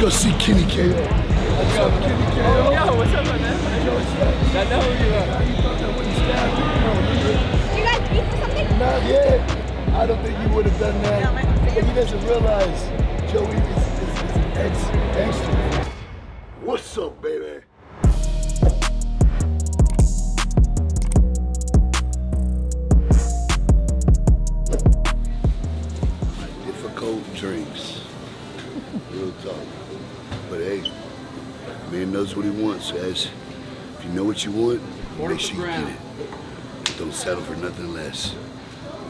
go see Kenny KO. What's up, Kenny KO? Yo, what's up, man? I know you are. You guys beef or something? Not yet. I don't think you would have done that. But he doesn't realize Joey is, is, is an ex-gangster. What's up, baby? Man knows what he wants, guys. If you know what you want, make sure you get it. Don't settle for nothing less.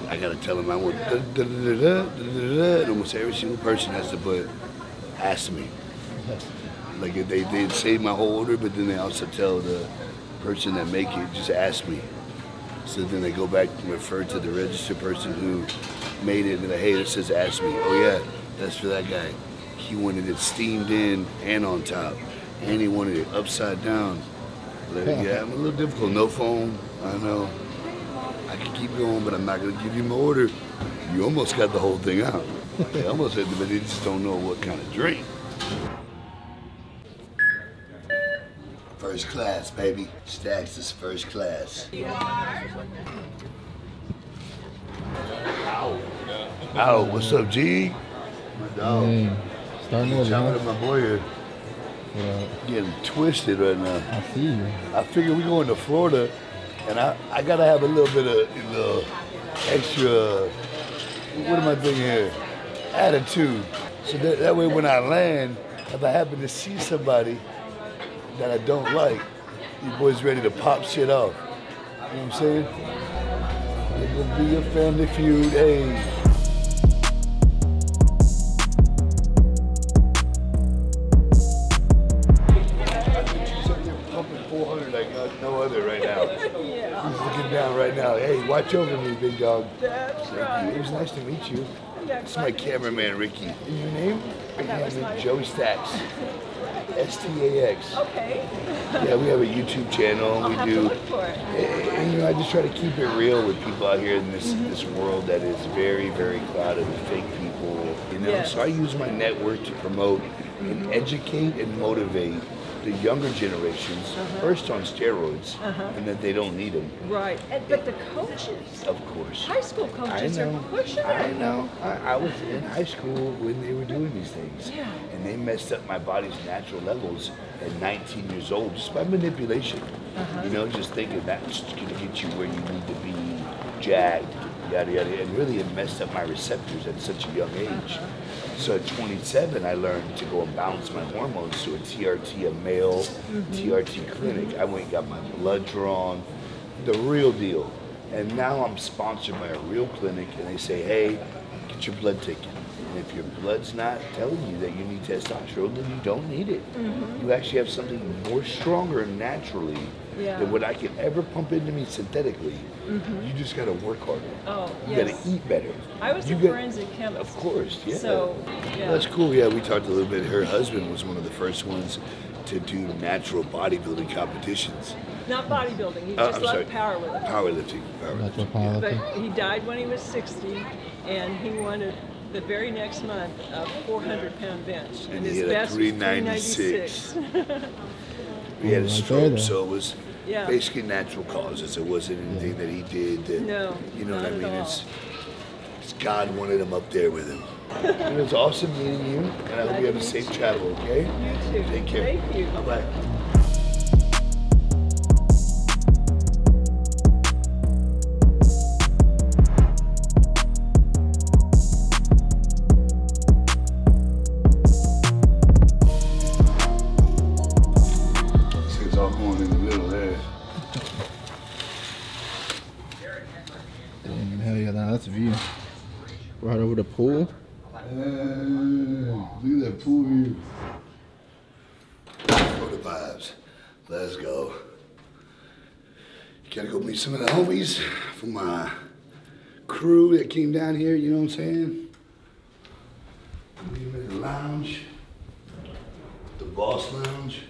I gotta tell him I want da da da da da da da. And almost every single person has to but ask me. Like they they say my whole order, but then they also tell the person that make it just ask me. So then they go back and refer to the registered person who made it and they're hey, this says ask me. Oh yeah, that's for that guy. He wanted it steamed in and on top and he wanted it upside down. Yeah, I'm a little difficult. No phone. I know. I can keep going, but I'm not gonna give you my order. You almost got the whole thing out. They almost had, but they just don't know what kind of drink. First class, baby. Stax is first class. Ow. Ow, what's up, G? My dog. Hey, starting with Shout out my boy here. Yeah, Getting twisted right now. I see you. I figure we going to Florida, and I, I gotta have a little bit of you know extra. What am I thinking here? Attitude. So that, that way, when I land, if I happen to see somebody that I don't like, you boys ready to pop shit off. You know what I'm saying? It will be a family feud. Hey. Watch over me, big dog. Thank you. It was nice to meet you. It's my cameraman, Ricky. And your name? Is Joey Stax. S-T-A-X. Okay, Yeah, we have a YouTube channel. I'll we do. to look for it. And, and, you know, I just try to keep it real with people out here in this mm-hmm. this world that is very, very crowded with fake people. You know, Yes. so I use my network to promote and mm-hmm. educate and motivate the younger generations first on steroids, and that they don't need them, Right, and, but the coaches, of course. high school coaches are pushing I know. I, I was in high school when they were doing these things. Yeah. And they messed up my body's natural levels at 19 years old just by manipulation. Uh-huh. You know, just thinking that's going to get you where you need to be jacked, yada, yada. And really, it messed up my receptors at such a young age. Uh-huh. So at 27, I learned to go and balance my hormones to a TRT, a male Mm-hmm. TRT clinic. I went and got my blood drawn, the real deal. And now I'm sponsored by a real clinic, and they say, hey, get your blood taken. And if your blood's not telling you that you need testosterone, then you don't need it. You actually have something more stronger naturally Yeah. than what I can ever pump into me synthetically. You just got to work harder. Oh, yeah. You yes. got to eat better. I was You a got- forensic chemist. Of course, yeah. So, yeah. That's cool. Yeah, we talked a little bit. Her husband was one of the first ones to do natural bodybuilding competitions. Not bodybuilding, he Uh, just I'm loved sorry. powerlifting. Powerlifting. Natural powerlifting. But he died when he was 60, and he wanted the very next month a 400 pound bench. And he his had a best was 396. 396. He had a Right stroke, so it was Yeah. basically natural causes. It wasn't anything that he did. That, No, you know not what I mean. It's, it's God wanted him up there with him. it was awesome meeting you, and I hope you have a safe travel. Okay. You too. Take care. Thank you. Bye bye. From my crew that came down here, you know what I'm saying? In the lounge, the boss lounge.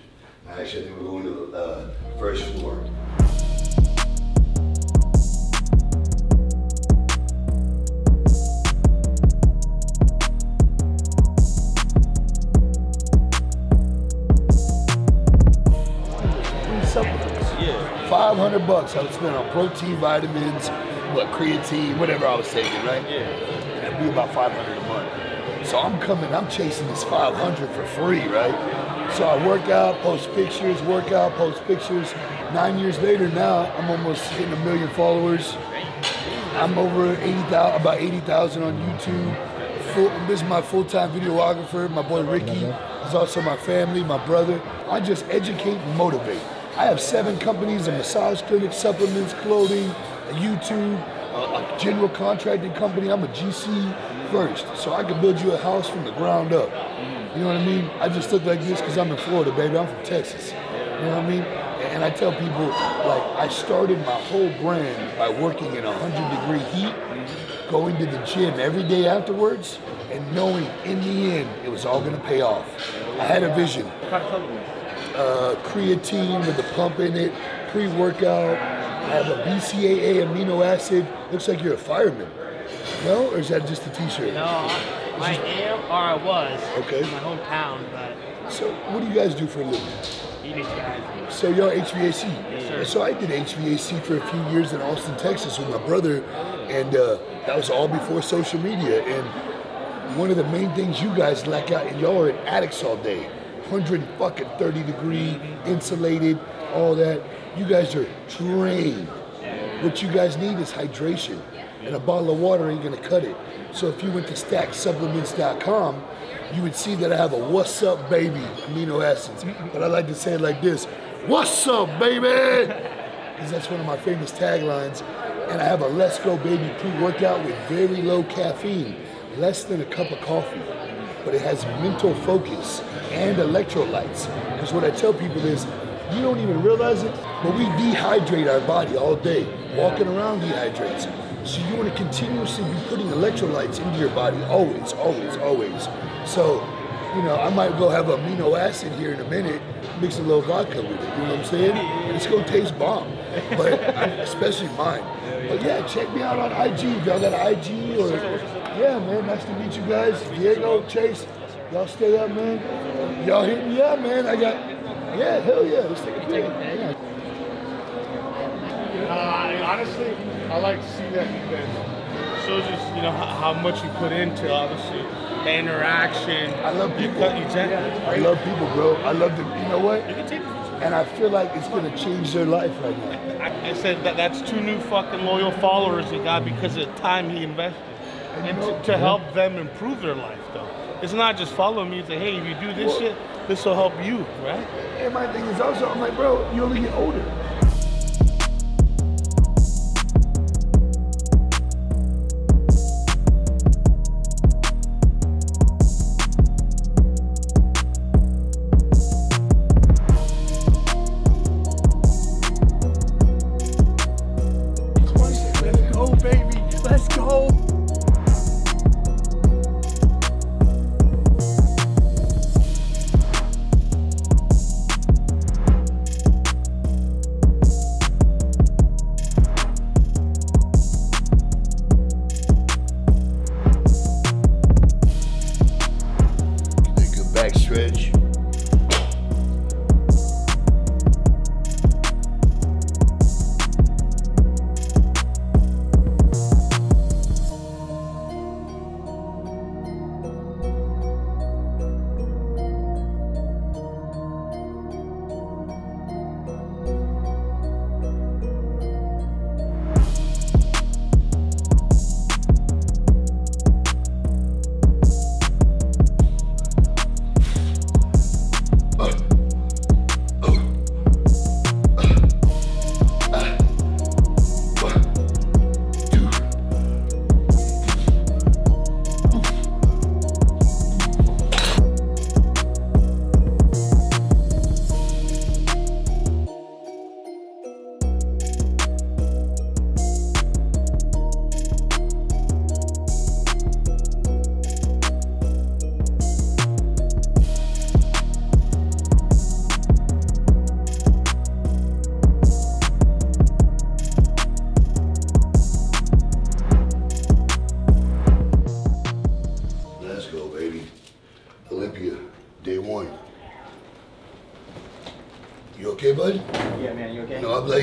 Actually, I think we're going to the uh, first floor. Bucks I would spend on protein, vitamins, what creatine, whatever I was taking, right? Yeah. That'd be about 500 a month. So I'm coming, I'm chasing this 500 for free, right? So I work out, post pictures, work out, post pictures. Nine years later now, I'm almost hitting a million followers. I'm over 80,000, about 80,000 on YouTube. Full, this is my full-time videographer. My boy Ricky He's also my family, my brother. I just educate and motivate. I have seven companies, a massage clinic, supplements, clothing, a YouTube, a, general contracting company. I'm a GC first, so I can build you a house from the ground up. You know what I mean? I just look like this because I'm in Florida, baby. I'm from Texas. You know what I mean? And I tell people, like, I started my whole brand by working in 100 degree heat, going to the gym every day afterwards, and knowing in the end it was all gonna pay off. I had a vision. What kind of supplements? Uh, creatine with the pump in it, pre workout. I have a BCAA amino acid. Looks like you're a fireman. No? Or is that just a t shirt? No, I, I am, or I was, Okay. in my hometown, but So, what do you guys do for a living? guys. So y'all HVAC. sir. So I did HVAC for a few years in Austin, Texas with my brother, and uh, that was all before social media. And one of the main things you guys lack out, and y'all are in attics all day, 100 fucking 30 degree, insulated, all that. You guys are drained. What you guys need is hydration, and a bottle of water ain't gonna cut it. So if you went to staxsupplements.com, you would see that I have a "What's up, baby" amino acids. But I like to say it like this: "What's up, baby?" Because that's one of my famous taglines. And I have a "Let's Go, Baby" pre-workout with very low caffeine, less than a cup of coffee, but it has mental focus and electrolytes. Because what I tell people is, you don't even realize it, but we dehydrate our body all day. Walking around dehydrates. So you want to continuously be putting electrolytes into your body, always, always, always. So, you know, I might go have amino acid here in a minute, mix a little vodka with it. You know what I'm saying? It's gonna taste bomb, but especially mine. But yeah, check me out on IG. If y'all got an IG or yeah, man, nice to meet you guys. Diego, Chase, y'all stay up, man. Y'all hit me up, man. I got yeah, hell yeah. Let's take a picture. Yeah. Uh, I- honestly, I like to see that because shows just you know, how, how much you put into obviously the interaction. I love You people. cut- Exactly. I love people, bro. I love them. You know what? You can take. And I feel like it's gonna change their life right now. I, said that that's two new fucking loyal followers he got because of the time he invested, and to, to help them improve their life though. It's not just follow me and say, hey, if you do this Well- shit, this will help you, right? And my thing is also, I'm like, bro, you only get older.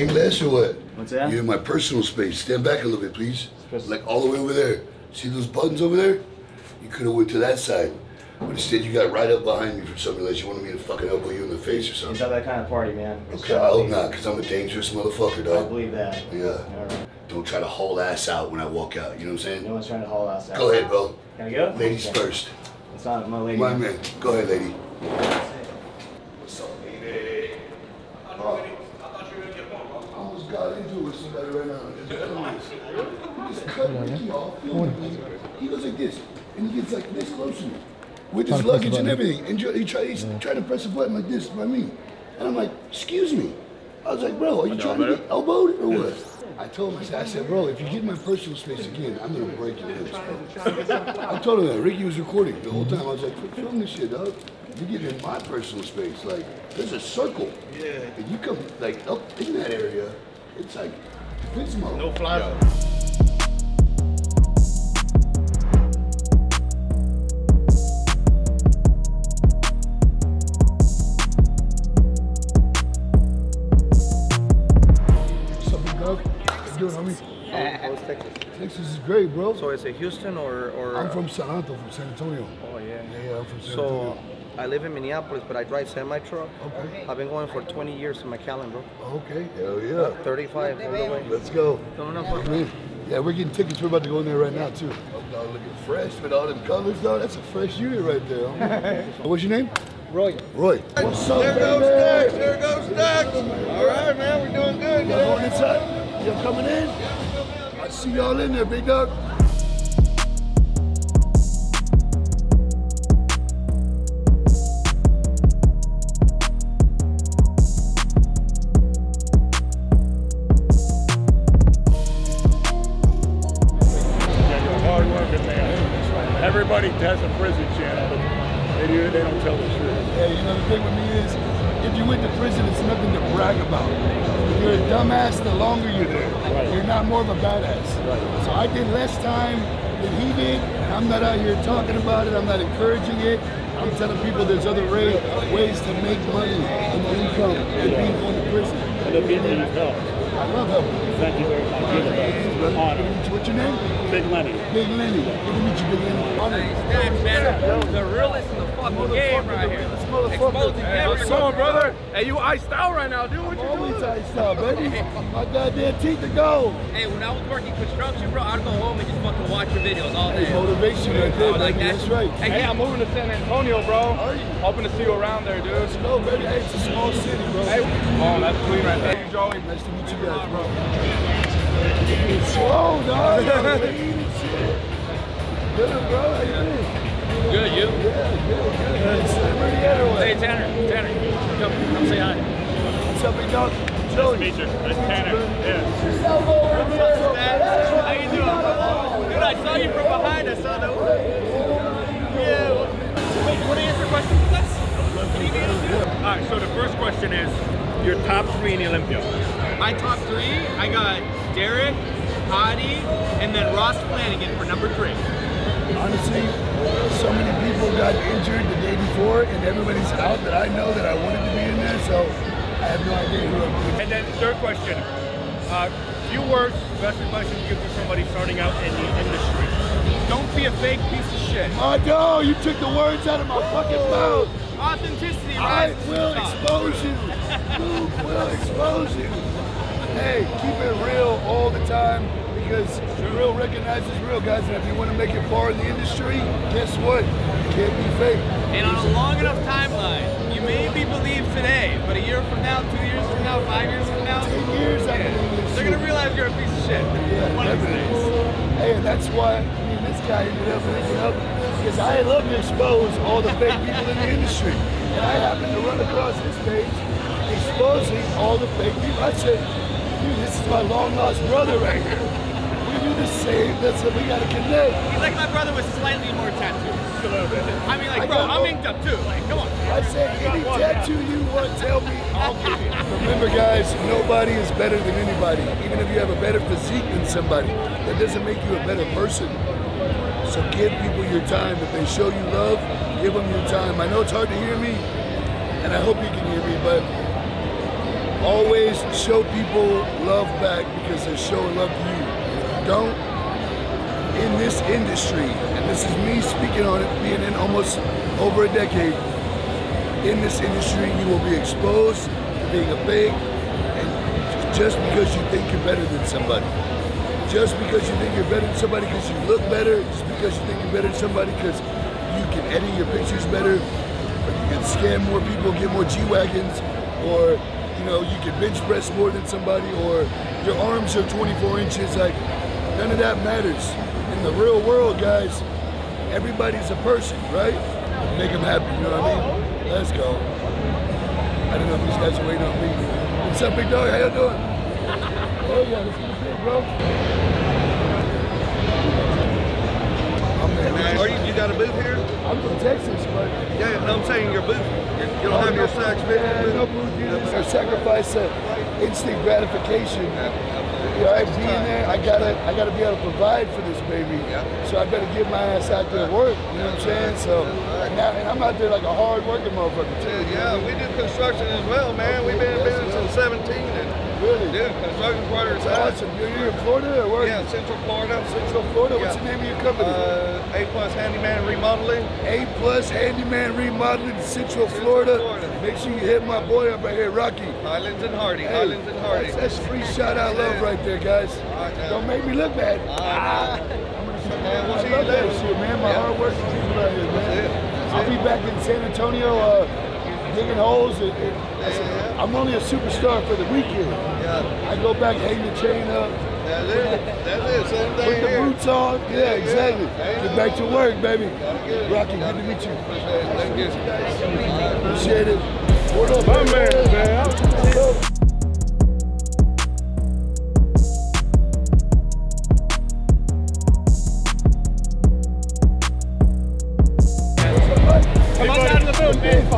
You okay? No habla inglés or what? What's that? You're in my personal space. Stand back a little bit, please. Like all the way over there. See those buttons over there? You could have went to that side. But instead you got right up behind me for some reason. You wanted me to fucking elbow you in the face or something. It's not that kind of party, man. It's Okay, I hope not, because I'm a dangerous motherfucker, dog. I believe that. Yeah. All right. Don't try to haul ass out when I walk out. You know what I'm saying? No one's trying to haul ass out. Go ahead, bro. Can I go? Ladies Okay. first. It's not my lady. My man. Go ahead, lady. What's up, lady? I almost got into it right now. He just cut Ricky off. He goes like this, and he gets like this close to me. With his Trying to press the luggage and everything. And he try, he's trying to press a button like this by me. And I'm like, excuse me. I was like, bro, are you trying to get elbowed or what? I told him, I said, I said, bro, if you get in my personal space again, I'm gonna break your ribs, bro. I told him that. Ricky was recording the whole time. I was like, "Quit film this shit, dog. You're getting in my personal space. Like, there's a circle. Yeah. And you come, like, up in that area, it's like defense mode. No fly What's up, big dog? How you doing, homie? How's Texas? Texas is great, bro. So is it Houston or? or I'm from San Antonio, from San Antonio. Oh yeah. Yeah, yeah, I'm from San So Antonio. I live in Minneapolis, but I drive semi truck. Okay. I've been going for 20 years in McAllen, bro. Okay, hell yeah. 35 all the way. Let's go. No, no, Come no. Yeah, we're getting tickets. We're about to go in there right now, too. Oh, dog, looking fresh with all them colors, though. That's a fresh unit right there. What's your name? Roy. Roy. What's up, There goes baby? Dax. There goes Dax. All right, man. We're doing good. Y'all going inside? Y'all coming in? I see y'all in there, big dog. You know, the thing with me is, if you went to prison, it's nothing to brag about. You're a dumbass, the longer you're there, Right. you're not more of a badass. So I did less time than he did, and I'm not out here talking about it. I'm not encouraging it. I'm telling people there's other way, ways to make money and income than being going to prison. And the people you've helped. I love helping. Thank you very much. The What's your name? Big Lenny. Big Lenny. Good to meet you, Big Lenny. Honor. man. The realest in the fucking game right here. This motherfucker. Exposing everyone, brother? Hey, you iced out right now, dude. What you doing? Always iced out, baby. My goddamn teeth are gold. Hey, when I was working construction, bro, I'd go home and just fucking watch your videos all Hey, day. motivation right there, like that? That's right. Hey, I'm moving to San Antonio, bro. Are you? Hoping to see you around there, dude. Let's go, baby. Hey, it's a small city, bro. Hey. Oh, that's clean right there. Joey. Nice to meet you guys, bro. It's slow, dog. Good, bro. How you been? Good, you? Yeah, good, good. Hey, Tanner, Tanner, come, come say hi. What's up, big dog? Joey. Meet you. That's Tanner. Yeah. How you doing? Dude, I saw you from behind. I saw the. Yeah. Wait, you want to answer questions with us? All right, so the first question is your top three in the Olympia. My top three, I got Derek, Hadi, and then Ross Flanagan for number three. Honestly, so many people got injured the day before, and everybody's out that I know that I wanted to be in there, so I have no idea who I'm And then third question, uh, few words, best advice you give to somebody starting out in the industry. Don't be a fake piece of shit. Oh no, you took the words out of my fucking mouth. Authenticity, I man. will expose you. Luke will expose you. Hey, keep it real all the time because real recognizes real, guys. And if you want to make it far in the industry, guess what? You can't be fake. And on a long enough timeline, you may be believed today, but a year from now, two years from now, five years from now, Ten years been they're gonna realize you're a piece of shit. Yeah, One of these days. Hey, and that's why me and this guy ended up linking up because I love to expose all the fake people in the industry. And I happened to run across this page exposing all the fake people. I said, this is my long lost brother right here. We do the same. That's what we gotta connect. He's like my brother with slightly more tattoos. A little bit. I mean, I like, bro, I'm inked up too. Like, come on. I said, any tattoo you want, tell me, I'll get it. Remember, guys, nobody is better than anybody. Even if you have a better physique than somebody, that doesn't make you a better person. So give people your time. If they show you love, give them your time. I know it's hard to hear me, and I hope you can hear me, but always show people love back because they're showing love to you. Don't, in this industry, and this is me speaking on it, being in almost over a decade, in this industry, you will be exposed to being a fake, and just because you think you're better than somebody. Just because you think you're better than somebody because you look better, just because you think you're better than somebody because you can edit your pictures better, or you can scam more people, get more G-Wagons, or know, you can bench press more than somebody, or your arms are 24 inches, like none of that matters. In the real world, guys, everybody's a person, right? Make them happy, you know what I mean? Let's go. I don't know if these guys are waiting on me. What's up, big dog? How you doing? Oh yeah, let's get it, bro. I'm there. Are you, you got a booth here? I'm from Texas, but Yeah, no, I'm saying your booth. You, you don't have your sex yeah, booth? no booth. I sacrifice uh, instant gratification. You know, I being there, I gotta, I gotta be able to provide for this baby. So I better get my ass out there and work. You know what I'm saying? So, and, now, and I'm out there like a hard working motherfucker too. Yeah, we do construction as well, man. We've been in business since 17 and Really? dude, construction's part of our Awesome. You're here in Florida or where? Yeah, Central Florida. Central Florida. What's Yeah. the name of your company? Uh, A Plus Handyman Remodeling. A Plus Handyman Remodeling Central Florida. Florida. Make sure you hit my boy up right here, Rocky. Highlands and Hardy. Hey, Highlands and Hardy. That's, that's free shout out love right there, guys. right. Don't make me look bad. Ah. Man, we'll I see you love that shit, man. My Yeah. hard work is people out here, man. That's it. That's I'll it. be back in San Antonio uh, digging holes. And, and I said, Yeah. I'm only a superstar for the weekend. Yeah, I go back, hang the chain up, that's it. That's it. Same thing put the here. boots on. Yeah, Yeah, exactly. Get back to work, baby. Rocky, good to meet you. Thank you. Appreciate it. What up, My man? man,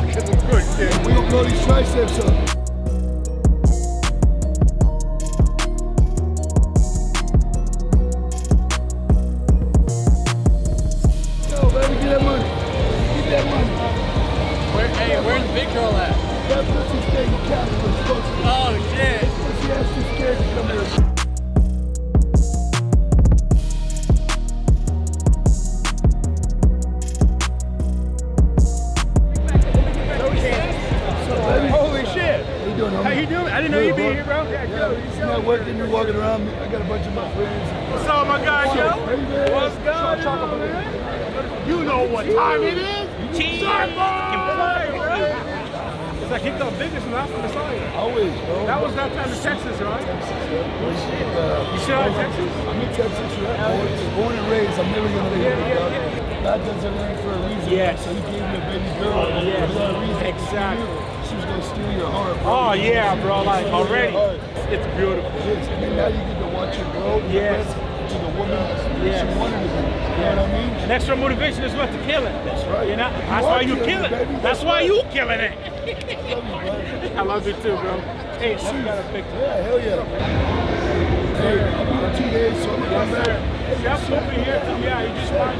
Fucking look good, kid. We blow these triceps up. To the woman Yes. she wanted to be. You know what I mean? And extra motivation is what to kill it. That's right. You know, You that's why you kill it, baby. That's That's why right. you killing it. You. I love you too, bro. Hey, let's got a picture. Yeah, hell yeah. Hey, in two days, so I'm gonna come back. Over here too. Yeah, you just want.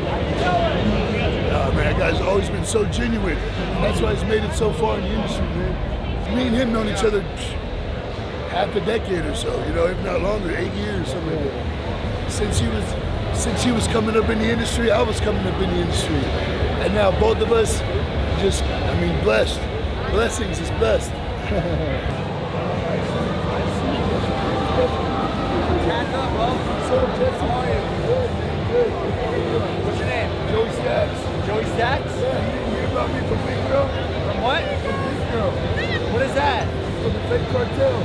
Nah, man, that guy's always been so genuine. That's why he's made it so far in the industry, man. Me and him known each other half a decade or so, you know, if not longer, eight years, something like that. Since he was since he was coming up in the industry, I was coming up in the industry. And now both of us just I mean blessed. Blessings is blessed. What's your name? Joey Stax. Joey Stax? Yeah, you hear about me from Big Girl? From what? Big Girl. What is that? From the fake cartel.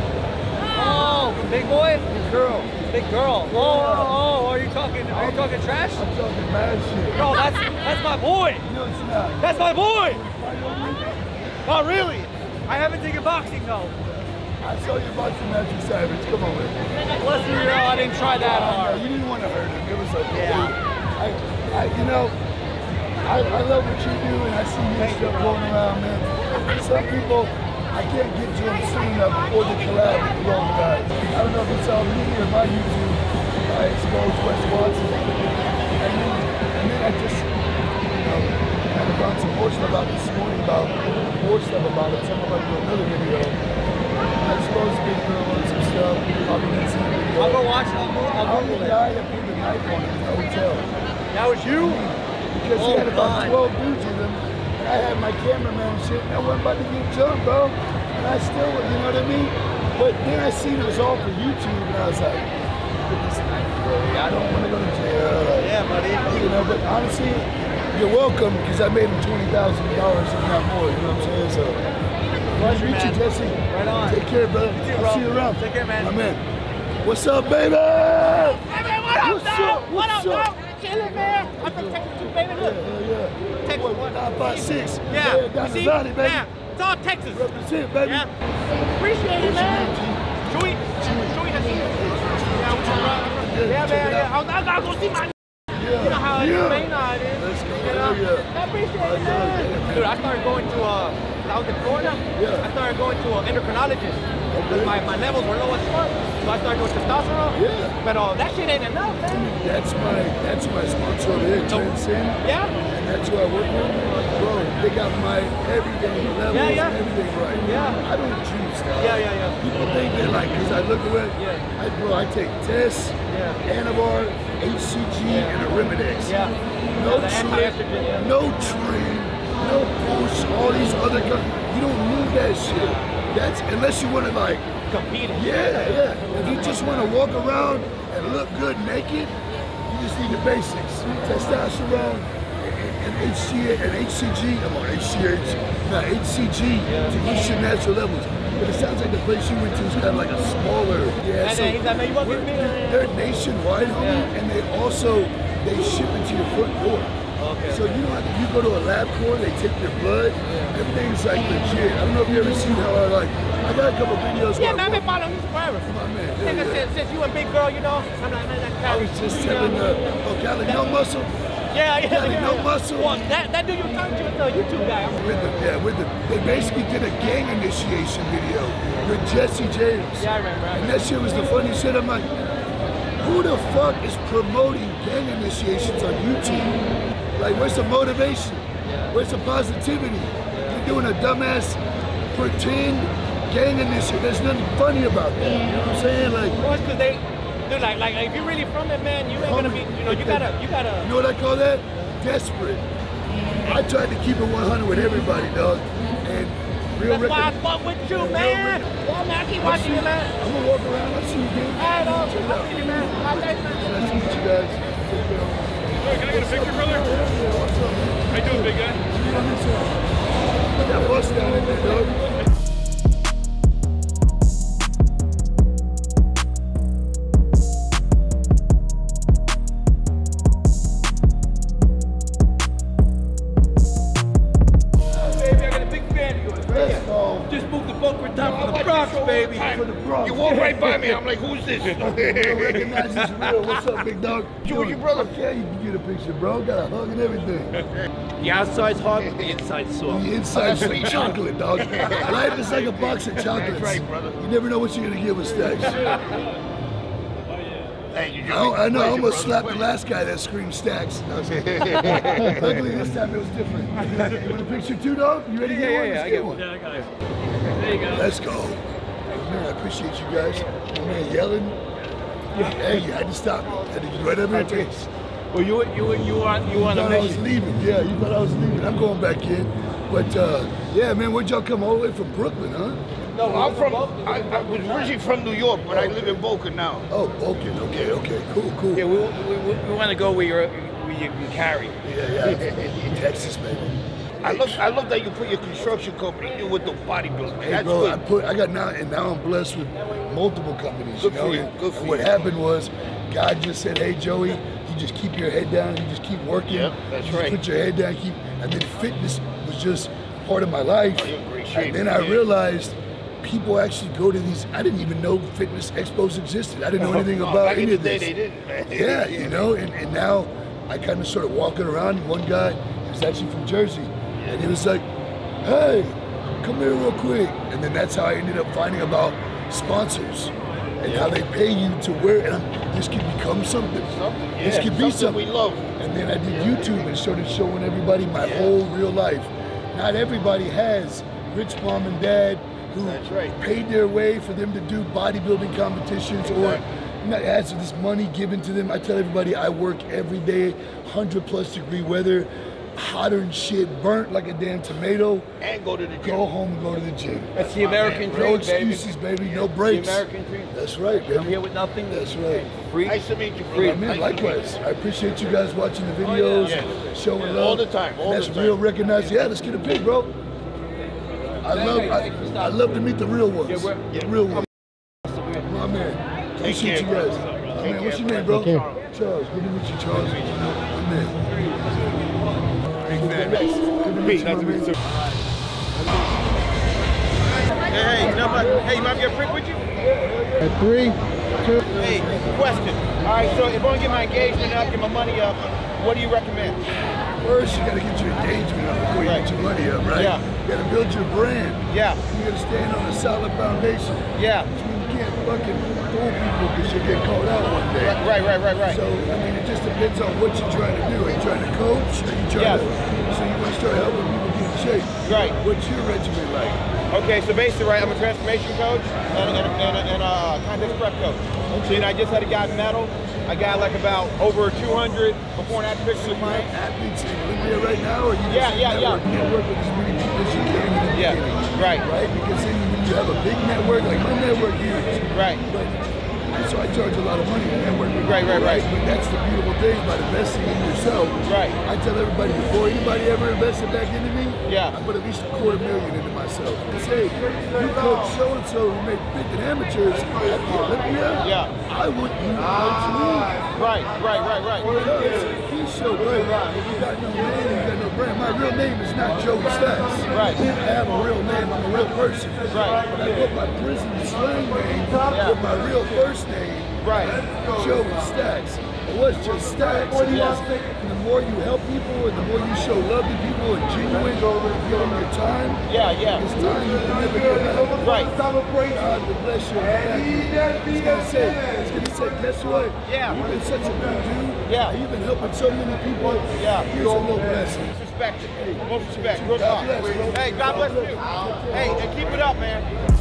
Oh, from Big Boy? Big Girl. Big Girl. Oh, oh, oh, are you talking? Are you talking trash? I'm talking mad shit. Bro, that's that's my boy. No, it's not. That's my boy. Not really. I haven't taken boxing though. I saw you boxing Magic Savage. Come on, man. Let's be real. I didn't try that No, hard. you didn't want to hurt him. It was okay. Yeah. I, I, you know, I, I love what you do, and I see your stuff going around, man. Some people, I can't get to them soon enough before they collab with the wrong guys. I don't know if it's on me or my YouTube. I exposed Wes Watson, and then, and then I just, you know, kind of found some more stuff out this morning about more stuff about it. So I'm about to do another video. I suppose Big Girl and some stuff. Probably did some video. I'll go watch it. I'll, go- I'll I'm Google the guy that put the knife on him in the hotel. That was you? Because Oh, he had about God. 12 dudes with him. And I had my cameraman and shit, and I wasn't about to get jumped, bro. And I still, you know what I mean? But then I seen it was all for YouTube, and I was like, "Put this knife away. I don't want to go to jail. Like, Yeah, buddy. You know, but honestly, you're welcome because I made him twenty thousand dollars, if not more. You know what I'm saying? So, nice to meet you. Jesse. Right on. Take care, brother. You too, I'll bro. see you around. Take care, man. My man. What's up, baby? Hey, man, what up, What's dog? up? What What's up, up? Chillin', man. I'm from Texas, too, baby. Look. Yeah, yeah. Texas, What, what? nine, five, six. Yeah. Yeah, the see? valley, baby. Yeah. It's all Texas. Represent, baby. Yeah. Appreciate it, man. Chewy has seen it. Yeah? Yeah, man. Yeah. I was, I was gonna go see my. Yeah. You know how it yeah. is, man. You know how it is. Let's go. You know? Yeah. I appreciate it, man. Dude, I started going to, uh, I was in Florida. Yeah. I started going to an endocrinologist. Because my, my levels were low as fuck. So I started going testosterone. Yeah. But uh, that shit ain't enough, man. That's my that's my sponsor over there, Transcend. Yeah? And that's who I work with. Bro, they got my everything levels Yeah, yeah. and everything right. Yeah. I don't juice, dog. Yeah, yeah, yeah. People think they're like, because I look away. Yeah. I, bro, I take tests, Yeah. Anavar, HCG, and Arimidex. Yeah. No The train, anti-estrogen, yeah. no train, no push, all these other. You don't need that shit. That's unless you want to like Competing. yeah, yeah. If you just want to walk around and look good naked, you just need the basics. Testosterone and, HCA and HCG. I'm on HCH. No, HCG to reach your natural levels. But it sounds like the place you went to is kind of like a smaller. Yeah, so then he's like, man, you want we're- to be there? they're nationwide, homie, and they also they ship it to your front door. Okay. So you don't have to, you go to a lab core, they take your blood, everything's like legit. I don't know if you ever seen how I like, I got a couple videos Yeah, man, I've been following you forever. my man. yeah, Nigga, yeah. since, since you and Big Girl, you know, I'm like, man, that I was just telling the, oh, Cali, no muscle. Yeah, yeah, Cali, yeah. no yeah. muscle. Well, that, that dude you talking to is a YouTube guy. With the, yeah, with the, they basically did a gang initiation video with Jesse James. Yeah, I remember. And that shit was the funny shit. I'm like, who the fuck is promoting gang initiations on YouTube? Like, where's the motivation? Where's the positivity? You're doing a dumbass pretend gang initiative. There's nothing funny about that. You know what I'm saying? Like, Well, it's because they, dude, like, like, if you're really from it, man, you ain't gonna be, you know, you gotta, you gotta. You know what I call that? Desperate. I tried to keep it 100 with everybody, dog. And real That's why I record- fuck with you, man. Yeah, man, I keep watching you, man. I'm gonna walk around. I'll see you again. All right, dog. I'll see you, man. All right, thanks, man. Nice to meet you guys. Hey, can I get a picture, brother? How you doing, big guy? That bus down in there, dog. From the Bronx, baby. For the Bronx. You walk right by me. I'm like, who's this? Recognize this real. What's up, big dog? You and your brother? Yeah, you can get a picture, bro. Got a hug and everything. The outside's hard, the inside's soft. The inside's sweet chocolate, dog. Life is like a box of chocolates. right, brother. You never know what you're gonna get with Stax. Hey, you I, I know. I almost brother. slapped the last guy that screamed Stax. Luckily, this time it was different. You want a picture too, dog? You ready to get one? Let's get one. Yeah, I got it. There you go. Let's go. Man, I appreciate you guys. My man yelling. Hey, you had to stop me. Had to get right up here. to us. Well, you, you, you are, you You on a thought I was leaving. Yeah, you thought I was leaving. I'm going back in. But uh, yeah, man, where'd y'all come all the way from Brooklyn, huh? No, I'm from. I, I was originally from New York, but I live in Boca now. Oh, Boken. Okay, okay, cool, cool. Yeah, we, we, we, we want to go where you're, where you can carry. Yeah, yeah. In Texas, baby. I love. I love that you put your construction company in with the bodybuilding. Hey, That's bro, good. I put, I got now, and now I'm blessed with multiple companies. Good you know? for you, And- good for and what happened was, God just said, "Hey, Joey, you just keep your head down. You just keep working. Yep, that's You just right. Put your head down. Keep." And then fitness was just part of my life. Oh, shape, and then I yeah. realized. People actually go to these. I didn't even know fitness expos existed. I didn't know oh, anything Oh, about any of this. they didn't. man. Yeah, you know, and, and now I kind of started walking around. One guy was actually from Jersey, and he was like, "Hey, come here real quick." And then that's how I ended up finding about sponsors and how they pay you to wear. And this could become something. Something, this yeah, could be something something we love. And then I did YouTube and started showing everybody my whole real life. Not everybody has rich mom and dad who right. paid their way for them to do bodybuilding competitions or not has this money given to them. I tell everybody I work every day, 100 plus degree weather, hotter than shit, burnt like a damn tomato. And go to the gym. Go home and go to the gym. That's the American No dream, baby. excuses, baby. No breaks. The breaks. American dream. That's right, baby. Come here with nothing. That's right. Free. Nice to meet you, Well, Fred. man, Nice to you. likewise. I appreciate you guys watching the oh, videos, yeah. showing Yeah, love. all the time, all that's the time. real recognized. Yeah, let's get a pic, bro. I love I, I love to meet the real ones. Yeah, we're- the real ones. My man. Appreciate you guys. bro. My Take man, what's your name, bro. bro? Charles. Good to meet you, Charles. My man. Man. Good to meet you, man. Hey, hey, number, hey, you mind get a prick with you? At three, two. Hey, question. All right, so if I want to get my engagement up, get my money up, what do you recommend? First, you gotta get your engagement up before you Right. get your money up, right? Yeah. You gotta build your brand. Yeah, You gotta stand on a solid foundation. yeah. Means you can't fucking fool people because you'll get caught out one day. Right, right, right, right. So, I mean, it just depends on what you're trying to do. Are you trying to coach? Are you trying Yeah. to, start helping people get in shape? Right. What's your regimen like? Okay, so basically, right, I'm a transformation coach and, and, and, and a uh, contest prep coach. So, you know, I just had a guy medal. I got like about over 200 before and after pictures of clients. Athletes in Olympia right now, or you Yeah, yeah, network, yeah. network with as many people as you can in the Yeah, beginning, right. Right? Because then you have a big network, like my network huge. Right. But so I charge a lot of money to network with Right, right, right. But that's the beautiful thing about investing in yourself. Right. I tell everybody before anybody ever invested back into me, Yeah. I put at least a quarter million into myself. I say, you coach so and so who make 50 amateurs at the Olympia. Yeah. I want you to coach me. Right, right, right, right. He's so good. If you got no name, you got no brand. My real name is not Joey Stax. Right. I have a real name. I'm a real person. Right. But I put my prison slang name Yeah. with my real first name, Right. Joey Stax. It was just Stax. Yes. And the more you help people and the more you show love to people and genuine, give them your time, Yeah, yeah. it's time you can never get back. Right. God will bless you. He's gonna say, he's gonna say, guess what? Yeah. You've been such a good dude. Yeah. You've been helping so many people. Yeah. Here's a little blessing. Respect it. Most respect. Real God talk. bless. Hey, God bless you. Hey, and keep it up, man.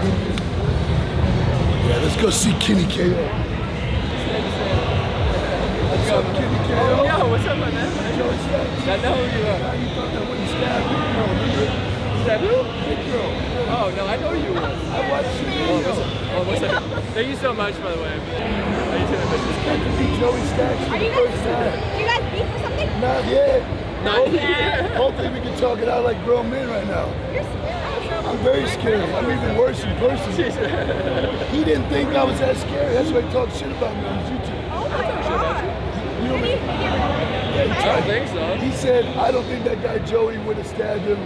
Yeah, let's go see Kenny KO. What's up, Kenny KO? Yo, what's up, my man? Joey Stax. I know who you are. you thought that wouldn't stab Big Girl, remember? Is who? Big Girl. Oh, no, I know you. were. I watched your oh, video. Oh, what's up? Thank you so much, by the way. How you doing? Got to meet Joey Stax for Are the you first guys, time. do you guys beef or something? Not yet. Not yet. Hopefully we can talk it out like grown men right now. You're scared. I'm very scared. I'm even worse in person. He didn't think I was that scary. That's why he talked shit about me on YouTube. Oh my god. You know I mean? Yeah, I don't think so. He said, I don't think that guy Joey would have stabbed him.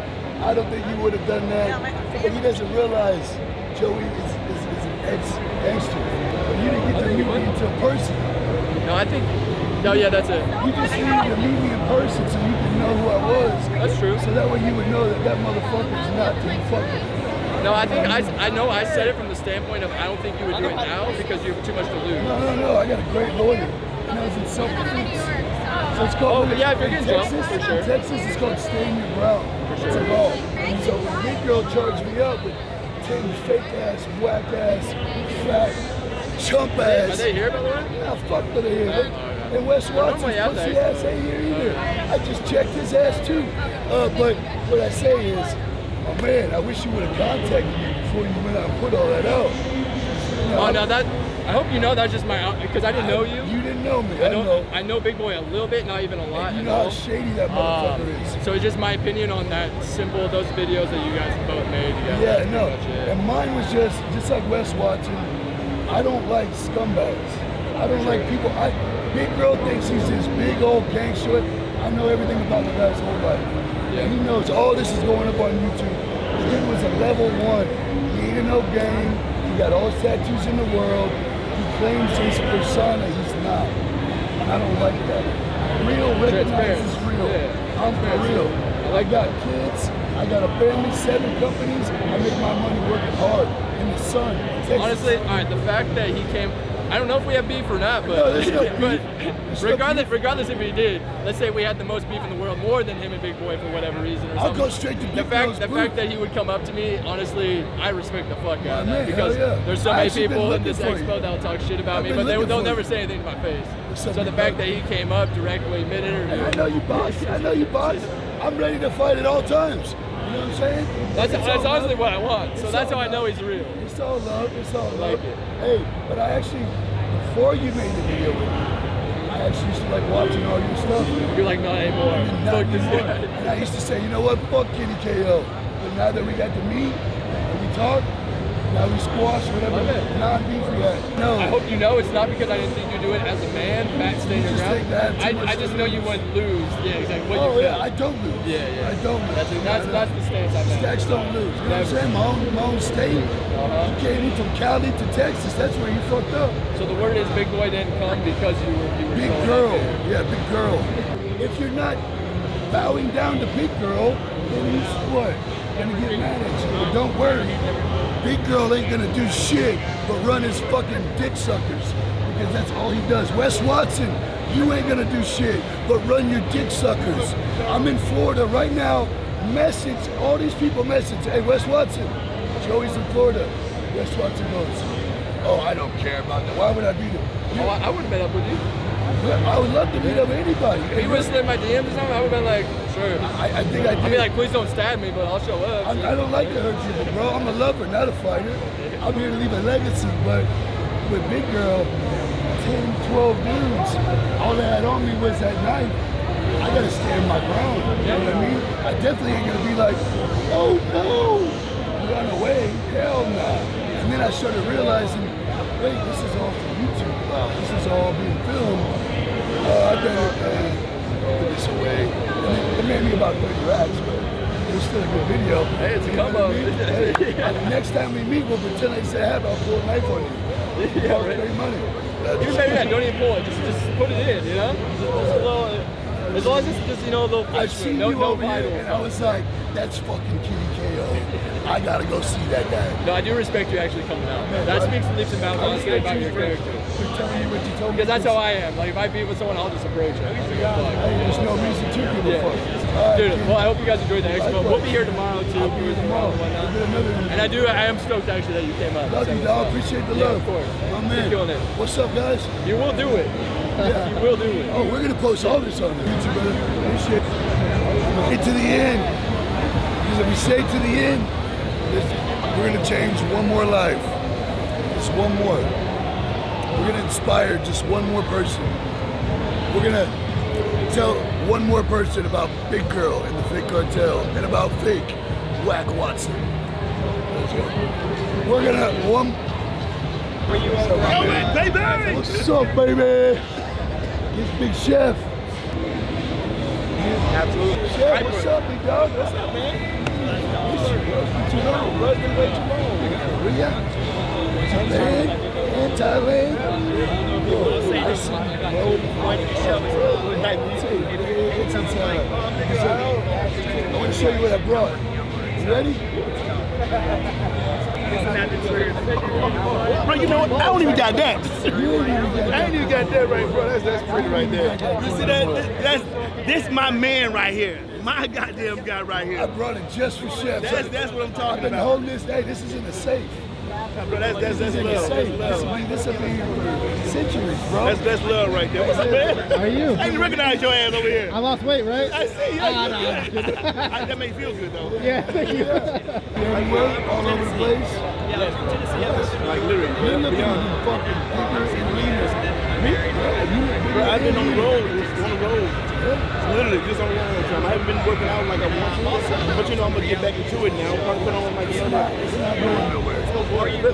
I don't think he would have done that. But he doesn't realize Joey is, is, is an ex-gangster. But you didn't get to meet me until person. No, I think. No, yeah, that's it. You just needed to meet me in person so you know who I was. That's true. So that way you would know that that motherfucker's not to be fucked. No, I think I, I know I said it from the standpoint of I don't think you would do it now because you have too much to lose. No, no, no. I got a great lawyer. He knows it's self-defense. So it's called. Oh, yeah, if you're in getting Texas, jumped, for sure. Texas, it's called stand your ground. For It's sure. a law. And so when Big Girl charged me up with ten fake ass, whack ass, fat, chump Are they here, by the way? Nah, fuck that they here. And Wes Watson, pussy ass ain't here either. I just checked his ass too. Uh, but what I say is, oh man, I wish you would have contacted me before you went out and put all that out. You know, Oh no, that I hope you know that's just my because I didn't know you. You didn't know me. I I know know. I know Big Boy a little bit, not even a lot. You at know how shady that Um, is. so it's just my opinion on that simple those videos that you guys both made together. Yeah, no. And mine was just just like Wes Watson. I don't like scumbags. I don't like people. I Big Girl thinks he's this big old gangster. I know everything about the guy's whole life. And he knows all this is going up on YouTube. The dude was a level one. He ain't no gang. He got all tattoos in the world. He claims he's persona. He's not. I don't like that. Real recognizes real. I'm for real. I got kids. I got a family, seven companies. I make my money working hard in the sun. Honestly, all right, the fact that he came, I don't know if we have beef or not, but No, no but beef. There's no regardless, regardless if he did, let's say we had the most beef in the world, more than him and Big Boy for whatever reason. Or I'll something. go straight to the fact, the fact that he would come up to me, honestly, I respect the fuck out of that man, because yeah. there's so I many people in this expo that'll talk shit about I've me, but they, they'll never say anything to my face. So the fact that he came up directly mid And I know you box. I know you box. I'm ready to fight at all times. Know what I'm saying? that's, that's honestly what I want. So that's how I know he's real. It's all love. It's all love. like it. Hey, but I actually, before you made the video with me, I actually used to like watching all your stuff. You're like, not anymore. And not Fuck this guy. And I used to say, you know what? Fuck Kenny KO. But now that we got to meet and we talk, now we squash whatever non-beef we had. No. I hope you know it's not because I didn't think you'd do it as a man, Matt just ground. think that I, I just know you wouldn't lose. Yeah, exactly. What oh you yeah, feel. I don't lose. Yeah, yeah. I don't lose. That's, that's, that's the stance I'm at. Stax don't lose. You know what I'm saying? My own, my own state. Uh-huh. You came in from Cali to Texas. That's where you fucked up. So the word is Big Boy didn't come because you were, you were Big girl. Yeah, big girl. If you're not bowing down to big girl, then he's what? Gonna get mad at you. But don't worry. Big girl ain't gonna do shit but run his fucking dick suckers. Because that's all he does. Wes Watson, you ain't gonna do shit but run your dick suckers. I'm in Florida right now. Message, all these people message, hey, Wes Watson, Joey's in Florida. Wes Watson goes, oh, I don't care about that. Why would I be there? Oh, I, I would have met up with you. I would love to meet up with anybody. If you would have slid my DMs or something, I would have been like, sure. I, I think I did. I'd be like, please don't stab me, but I'll show up. I, I don't like to hurt people, bro. I'm a lover, not a fighter. I'm here to leave a legacy, but with Big Girl, 10, 12 dudes, all they had on me was that knife. I gotta stand my ground. You know what I mean? I definitely ain't gonna be like, oh no, run away. Hell no. And then I started realizing, wait, this is all for YouTube. This is all being filmed. Uh, I better uh, put this away. And it, it made me about 30 racks, but it was still a good video. Hey, it's a You come what I up. mean? Hey, uh, next time we meet, we'll pretend like say, have I'll pull a knife on you. Yeah, Cost right. great money. Even maybe that, don't even pull it. Just, just put it in, you know? Just, just a little, as long as it's just, you know, a little I flinch see no, you no over here, and I was like, that's fucking Kenny KO. I gotta go see that guy. No, I do respect you actually coming out. Man, That I- speaks leaps and bounds I honestly about your character. Telling you what you told me. Because that's how I am. Like if I beef with someone, I'll just approach it. There's no reason to give Yeah. fuck. All right, Dude, well, I hope you guys enjoyed the expo. We'll be here tomorrow too. I'll be here tomorrow. and whatnot. We'll get another And I do, I am stoked actually that you came up. Love you, dog. Appreciate the yeah, love. of course. My man. killing it. What's up, guys? You will do it. Yeah. you will do it. Oh, we're gonna post all this on YouTube, brother. Appreciate it. Get to the end. Because if we stay to the end, we're gonna change one more life. Just one more. We're gonna inspire just one more person. We're gonna tell one more person about Big Girl and the Fake Cartel and about Fake Whack Watson. Let's go. We're gonna one. What's up, man? baby! What's up, baby? This big chef. Absolutely. Chef, what's up, big dog? What's up, man? You. It's too long, bro. It's been way too long. Where you at? Thailand? And Thailand? Yo, I see you, bro. Nice to meet you. It's, it's, I want to show you what I brought. You ready? Bro, you know what? I don't even got that. I ain't even got that right, bro. That's that's pretty right there. You see that? That's this my man right here. My goddamn guy right here. I brought it just for chefs. That's that's what I'm talking I've talking been about. holding this. Hey, this is in the safe. Bro, that's that's that's love. That's This love. be, this will be here for centuries, bro. That's that's love right there. What's up, man? How are you? I didn't recognize your ass over here. I lost weight, right? I see you. Ah, Yeah. I- that made you feel good though. Yeah, thank you. Everywhere, all over the place. Yeah, like literally. You're looking at you fucking bigger and leaner. Me? Yeah, you Bro, I've been on the road, just on the road. Literally, just on the road time. I haven't been working out like I want to, but you know I'm gonna get back into it now. I'm gonna put on like another. Gonna.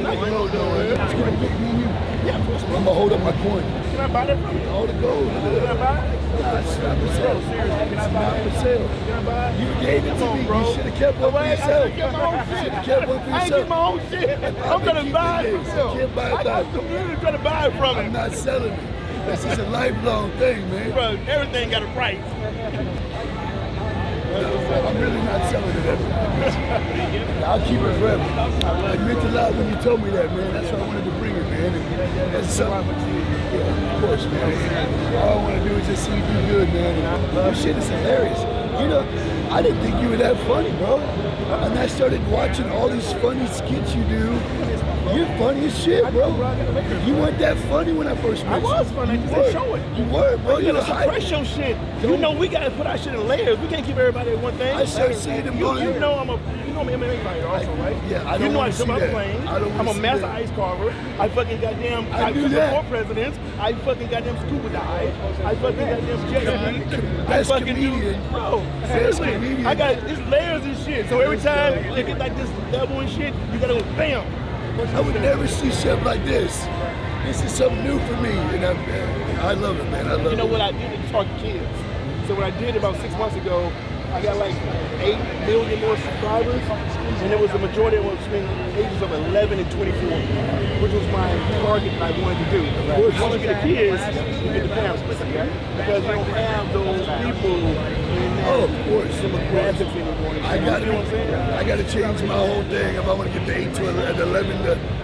I'm gonna hold up my coin. Can I buy that from you? All the gold. Can I buy it? Nah, it's not for sale. It's not for sale. Can I buy it? You gave it to me. bro. You should have kept one for I yourself. have kept my own shit. have kept one for I ain't get my own shit. I'm gonna buy it it you. I can't buy it back. I'm literally to buy it from I'm not selling it. This is a lifelong thing, man. Bro, everything got a price. I'm really not selling it ever. I'll keep it forever. I meant a lot when you told me that, man. That's why I wanted to bring it, man. And that's something. Yeah, of course, man. All I want to do is just see you do good, man. And your shit is hilarious. You know, I didn't think you were that funny, bro. And I started watching all these funny skits you do. You're funny as shit, bro. You weren't that funny when I first met you. I was funny. I You were. show it. You were, bro. You gotta suppress your shit. You know we gotta put our shit in layers. We can't keep everybody in one thing. I start seeing them you, you know I'm a know I'm an MMA fighter also, right? Yeah, I You don't know I jump out planes. I I'm a master that. ice carver. I fucking goddamn I I knew that. four presidents. I fucking goddamn scuba dive. I fucking goddamn jet ski. I fucking comedian. do bro. Seriously. I got it's layers and shit. So every time you get like this level and shit, you gotta go bam. I would never see shit like this. This is something new for me, and I'm, I love it, man. I love it. You know it. what I did to target kids? So what I did about six months ago, I got like eight million more subscribers, and it was the majority of them between ages of 11 and 24, which was my target that I wanted to do. Once you get the kids, you get the parents. Because you don't have those people in that Oh, of course. demographic anymore. I got you know what I'm to, change my whole thing if I want to get the eight to ele- eleven to.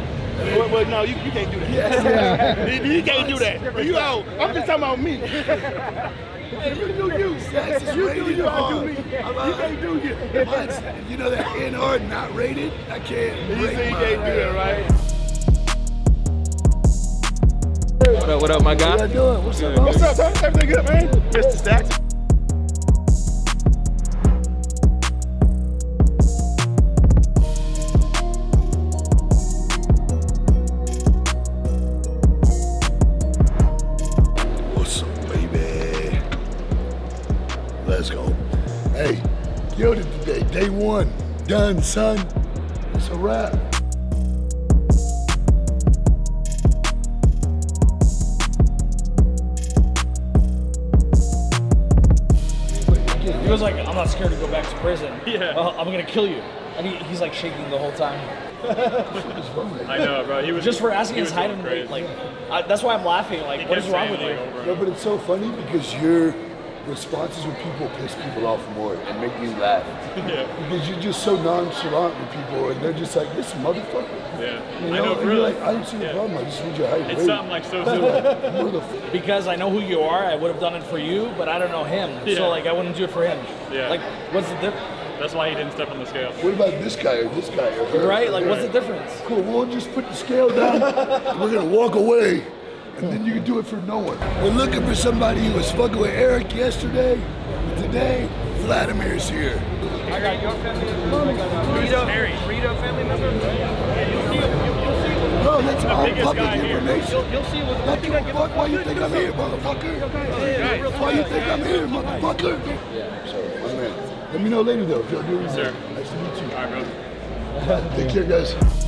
But, but no, you, you can't do that. Yeah. you, you can't do that. You out. I'm just talking about me. you can do you. Sex is You do you. I do me. You I'm out. can't do you. Mine's- you know that NR not rated. I can't. You rate say you can't do that, right? What up, what up, my How guy? you doing? What's up, bro? What's up, Tom? Everything good, man? Mr. Stax. Done, son. It's a wrap. He was like, I'm not scared to go back to prison. Yeah. Uh, I'm gonna kill you. And he, he's like shaking the whole time. I know, bro. He was Just for asking he his was height and weight. Like, I, that's why I'm laughing. Like, what is wrong with you? like, over and No, but it's so funny because your responses with people piss people off more and make you laugh. Yeah. Because you're just so nonchalant with people and they're just like, this motherfucker. Yeah. You I know, know, and for you're like, I don't see the problem. I just need your height. It's weight." something like so You're simple. like, "Motherfucker." Because I know who you are, I would have done it for you, but I don't know him. Yeah. So like, I wouldn't do it for him. Yeah. Like, what's the difference? That's why he didn't step on the scale. What about this guy or this guy or her? Right? Like, what's the difference? Cool, we'll just put the scale down. we're gonna walk away, and then you can do it for no one. We're looking for somebody who was fucking with Eric yesterday. But today, Vladimir's here. I got your family member. I got uh, Rito, Rito family member. You'll see, you'll see. Bro, that's the all public information. You'll, you'll see what Don't give fuck why you think I'm here, motherfucker. That's why you think I'm here, motherfucker. Yeah, so, my man. Let me know later though if y'all do anything. Sir. Nice to meet you. All right, bro. Take care, guys.